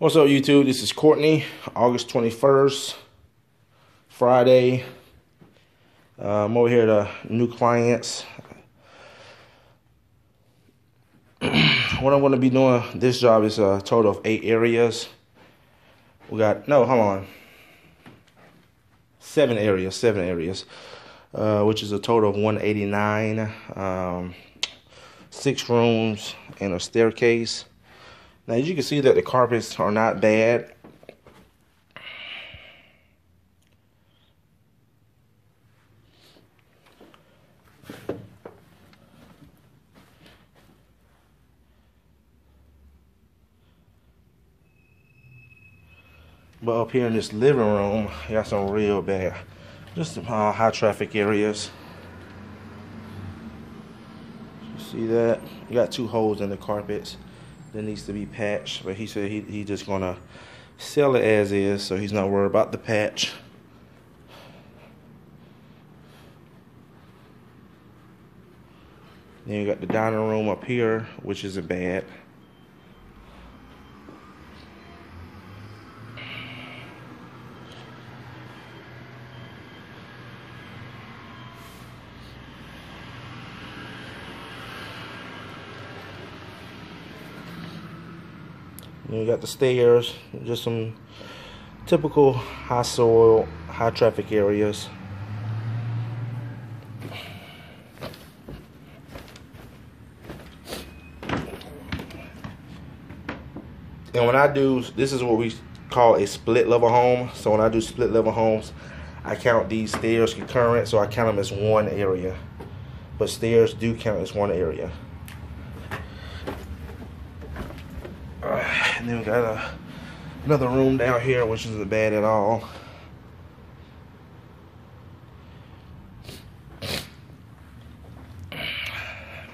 What's up, YouTube? This is Courtney, August 21st, Friday. Uh, I'm over here to new clients. what I'm going to be doing, this job is a total of eight areas. We got, no, hold on. Seven areas, seven areas, uh, which is a total of 189. Um, six rooms and a staircase. Now, as you can see that the carpets are not bad. But up here in this living room, you got some real bad, just uh, high traffic areas. You See that? You got two holes in the carpets that needs to be patched. But he said he he just gonna sell it as is, so he's not worried about the patch. Then you got the dining room up here, which isn't bad. You got the stairs, just some typical high soil, high traffic areas. And when I do, this is what we call a split level home. So when I do split level homes, I count these stairs concurrent, so I count them as one area. But stairs do count as one area. And then we got a, another room down here, which isn't bad at all.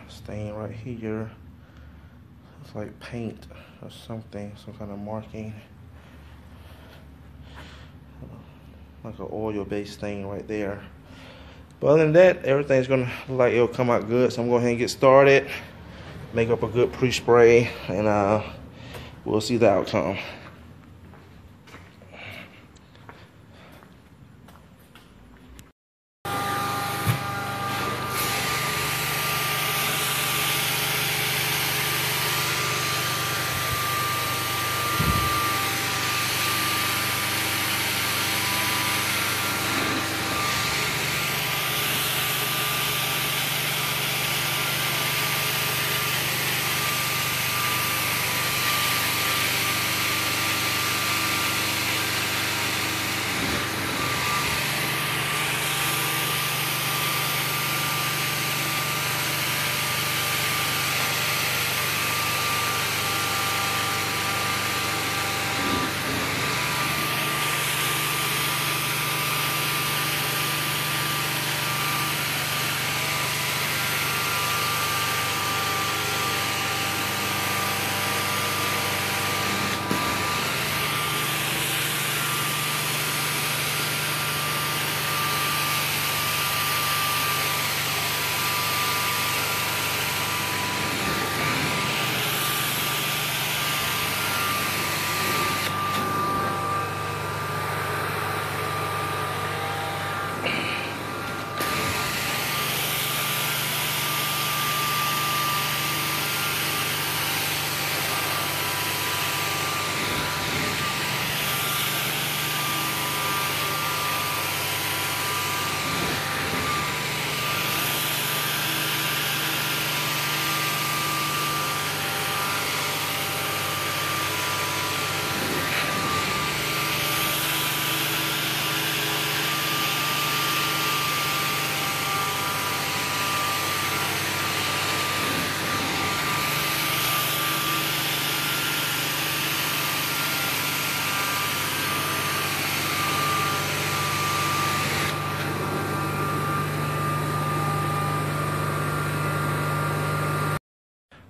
Stain right here. It's like paint or something, some kind of marking. Like an oil-based stain right there. But other than that, everything's gonna like it'll come out good. So I'm gonna go ahead and get started. Make up a good pre-spray and uh we'll see the outcome.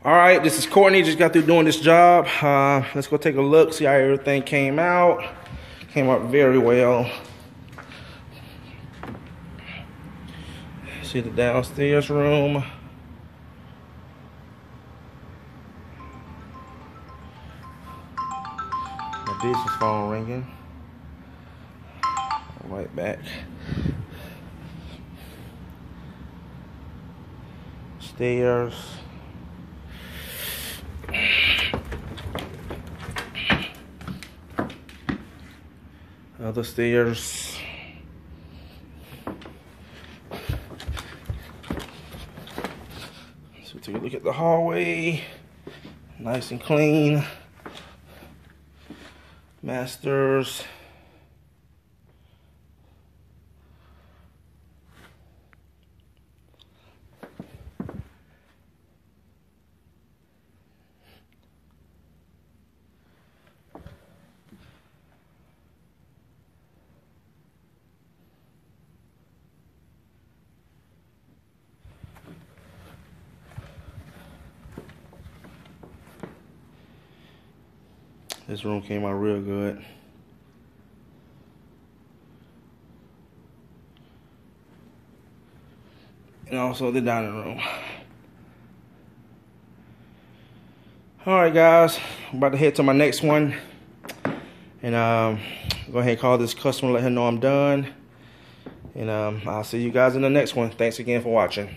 All right, this is Courtney. Just got through doing this job. Uh, let's go take a look, see how everything came out. Came out very well. See the downstairs room. My business phone ringing. Right back. Stairs. Other stairs. So take a look at the hallway. Nice and clean. Masters. This room came out real good. And also the dining room. All right, guys, I'm about to head to my next one. And um, go ahead and call this customer, let him know I'm done. And um, I'll see you guys in the next one. Thanks again for watching.